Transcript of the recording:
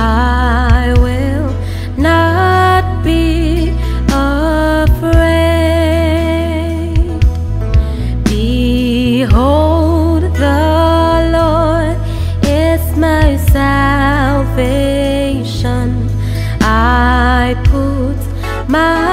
I will not be afraid. Behold, the Lord is my salvation. I put my